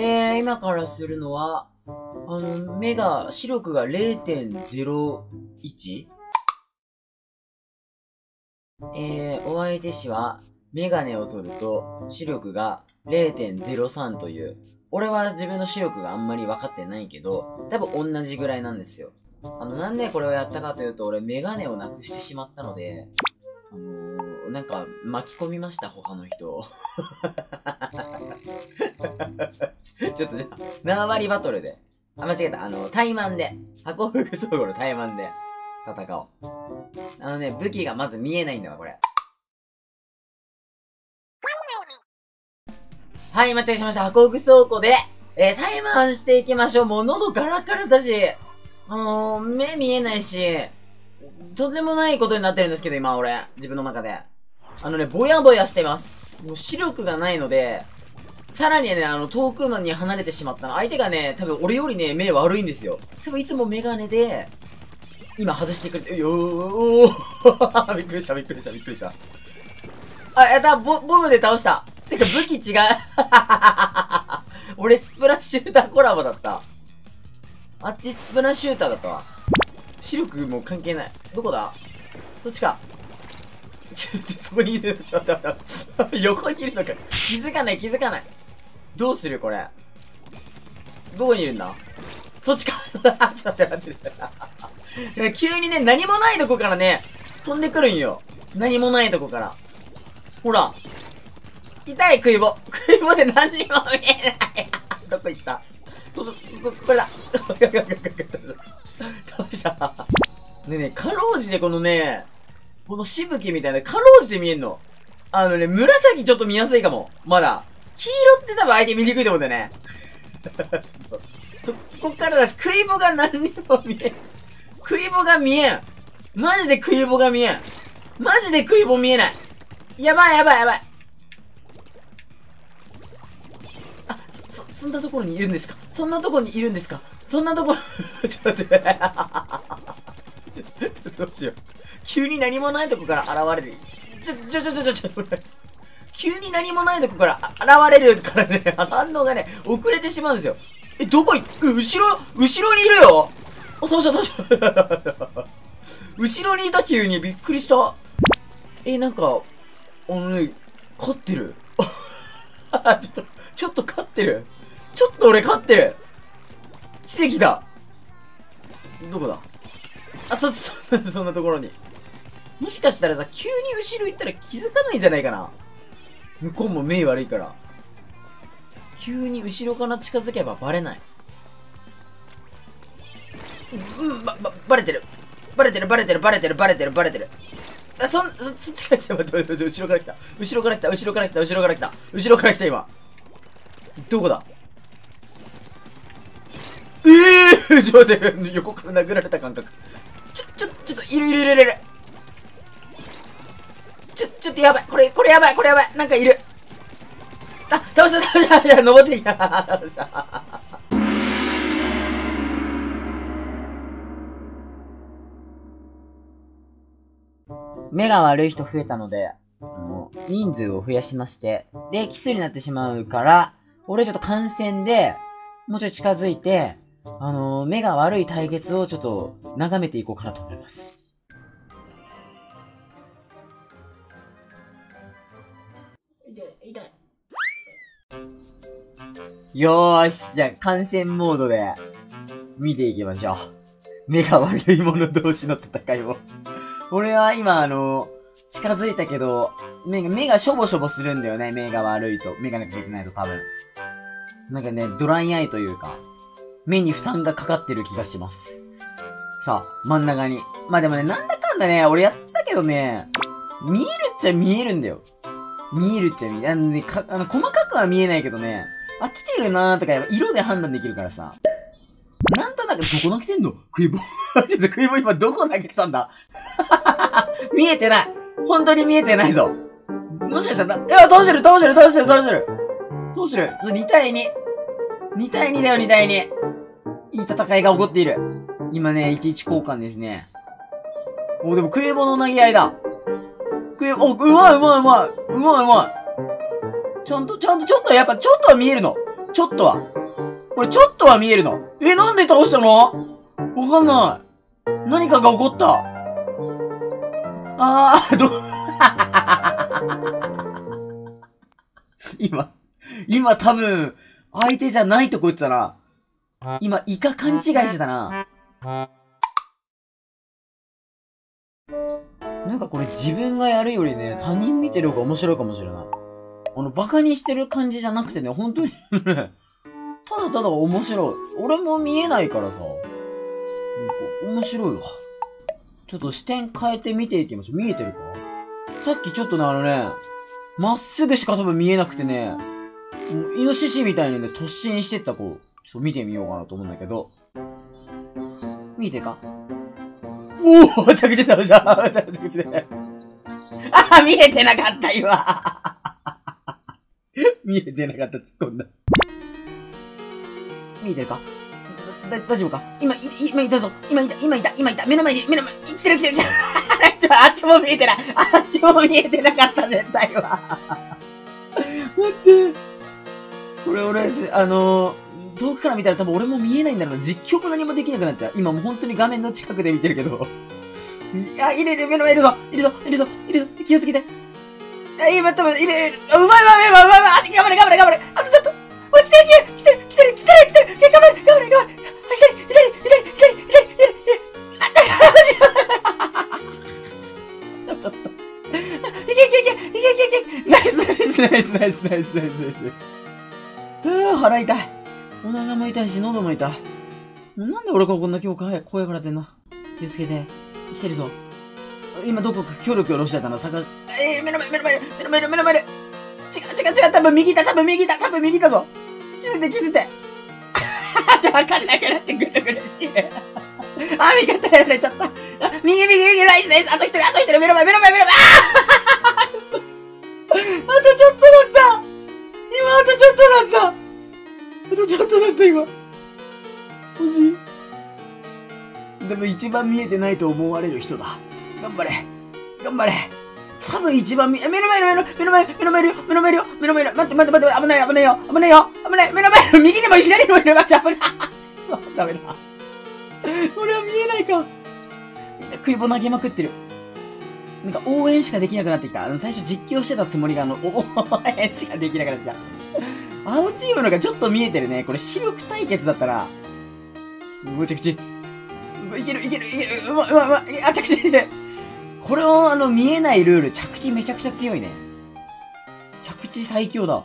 えー、今からするのは、あの、目が、視力が 0.01? えー、お相手氏は、メガネを取ると、視力が0.03という、俺は自分の視力があんまり分かってないけど、多分同じぐらいなんですよ。あの、なんでこれをやったかというと、俺メガネをなくしてしまったので、あのー、なんか、巻き込みました、他の人を。ちょっとじゃあ、縄張りバトルで。あ、間違えた。あの、怠慢で。箱福総合の怠慢で。戦おう。あのね、武器がまず見えないんだわ、これ。はい、間違えしました。箱福倉庫で、えー、怠慢していきましょう。もう喉ガラガラだし、あのー、目見えないし、とてもないことになってるんですけど、今俺。自分の中で。あのね、ぼやぼやしてます。もう視力がないので、さらにね、あの、遠くに離れてしまったの。相手がね、多分俺よりね、目悪いんですよ。多分いつもメガネで、今外してくれて、よーびっくりした、びっくりした、びっくりした。あ、やったボ、ボムで倒したてか武器違う俺スプラッシューターコラボだった。あっちスプラッシューターだったわ。視力も関係ない。どこだそっちか。ちょっと、そこにいるちょっと待って。横にいるのか。気づかない、気づかない。どうするこれ？どこにいるんだそっちか。ちょっと待って、マジで。急にね、何もないとこからね、飛んでくるんよ。何もないとこから。ほら。痛い、食い棒。食い棒で何にも見えない。どこ行った？こ、こ、これだ。どうした？ねえねえ、かろうじてこのね、このしぶきみたいな、かろうじて見えんの。あのね、紫ちょっと見やすいかも。まだ。黄色って多分相手見にくいと思うんだよね。ちょっと、そこからだし、食い棒が何にも見えん。食い棒が見えん。マジで食い棒が見えん。マジで食い棒見えない。やばいやばいやばい。あ、そ、そんなところにいるんですか？そんなところにいるんですか？そんなところ、ちょっと待って。ちょ、っとどうしよう。急に何もないとこから現れる。ちょ、ちょ、ちょ、ちょ、ちょ、ちょ、急に何もないとこから現れるからね、反応がね、遅れてしまうんですよ。え、どこい、後ろ、後ろにいるよあ、どうしたどうした 後ろにいた急にびっくりした。え、なんか、あのね、勝ってる。ちょっと、ちょっと勝ってる。ちょっと俺勝ってる。奇跡だ。どこだ？あ、そ、そ、そんなところに。もしかしたらさ、急に後ろ行ったら気づかないんじゃないかな。向こうも目悪いから。急に後ろから近づけばバレない。うん、ば、ば、バレてる。バレてる、バレてる、バレてる、バレてる、バレてる。あ、そん、そ、っちから来た。待って待って、後ろから来た。後ろから来た、後ろから来た、後ろから来た。後ろから来た、今。どこだ？ええー、ちょっと待って、横から殴られた感覚。ちょ、ちょ、ちょっと、いるいるいるいる。ちょ、ちょっとやばい。これ、これやばい、これやばい。なんかいる。あ、倒した、倒した、じゃ登ってきた。倒した。目が悪い人増えたので、人数を増やしまして、で、キスになってしまうから、俺ちょっと感染で、もうちょい近づいて、あの目が悪い対決をちょっと眺めていこうかなと思います。よーし、じゃあ、感染モードで、見ていきましょう。目が悪い者同士の戦いを。俺は今、あの、近づいたけど、目が、目がしょぼしょぼするんだよね。目が悪いと。目がなきゃいけないと多分。なんかね、ドライアイというか、目に負担がかかってる気がします。さあ、真ん中に。まあでもね、なんだかんだね、俺やったけどね、見えるっちゃ見えるんだよ。見えるっちゃ見える。あのね、か、あの、細かくは見えないけどね、あ、来てるなーとか、色で判断できるからさ。なんとなく、どこ投げてんの？食い棒。ちょっと食い棒今どこ投げてたんだ？見えてない本当に見えてないぞもしかしたら、いや、どうしてる？どうしてる？どうしてる？どうしてる？どうしてる ?2 対2。2対2だよ、2対2。いい戦いが起こっている。今ね、11交換ですね。お、でも食い棒の投げ合いだ。食い、お、うまいうまいうまいうまいうまいちゃんと、ちゃんと、ちょっとやっぱ、ちょっとは見えるの。ちょっとは。これちょっとは見えるの。え、なんで倒したの？わかんない。何かが起こった。あー、ど、今、今多分、相手じゃないとこ言ってたな。今、イカ勘違いしてたな。なんかこれ自分がやるよりね、他人見てる方が面白いかもしれない。あの、バカにしてる感じじゃなくてね、本当にただただ面白い。俺も見えないからさ。なんか面白いわ。ちょっと視点変えて見ていきましょう。見えてるか？さっきちょっとね、あのね、まっすぐしか多分見えなくてね、イノシシみたいにね、突進してった子、ちょっと見てみようかなと思うんだけど。見てか？おお着地倒した着地で。あ見えてなかった今見えてなかった突っ込んだ。見えてるか？だ、大丈夫か？今、い、今いたぞ今いた今いた今いた目の前に、目の前に、来てる来てる来てる あっちも見えてないあっちも見えてなかった絶対は待って。これ俺、あのー遠くから見たら多分俺も見えないんだろうな。実況も何もできなくなっちゃう。今もう本当に画面の近くで見てるけど。いや、いるいる、目の前いるぞいるぞいるぞいるぞ気をつけて。あ、い、待って待って、いるいる。うまいうまいうまいうまいうまい、頑張れ頑張れ頑張れあとちょっとおい、来てる来てる来てる来てる来てる来てる頑張れ頑張れ頑張れ左左左左左左左あ、ちょっと。いけいけいけいけいけいけナイスナイスナイスナイスナイスナイスナイス。うー、腹痛い。お腹も痛いし、喉も痛い。なんで俺がこんな今日怖がらってんの気をつけて。来てるぞ。今どこかキョロキョロしてたの探し、えー、目の前、目の前、目の前、目の前。違う違う違う、多分右だ、多分右だ、多分右だぞ。気づいて、気づいて。ってわかんなくなってぐるぐるしい。あ、味方やられちゃった。右、右、右、ナイス、ナイス。あと一人、あと一人、目の前、目の前、目の前。ああとちょっとだった。今、あとちょっとだった。あとちょっとだった今。欲しい。でも一番見えてないと思われる人だ。頑張れ。頑張れ。多分一番見、目の前の目の前目の前、目の前いるよ、目の前いるよ、目の前いる。待って待って待って、危ない危ないよ、危ないよ、危ない、目の前の、右にも左にもいる。待って、危ない。そう、ダメだ。俺は見えないか。みんな食い棒投げまくってる。なんか応援しかできなくなってきた。あの最初実況してたつもりが、あの、応援しかできなくなってきた。青チームのがちょっと見えてるね。これ視力対決だったら、むちゃくちゃ。いけるいけるいけるうまうまうまいあ、着地これをあの見えないルール、着地めちゃくちゃ強いね。着地最強だ。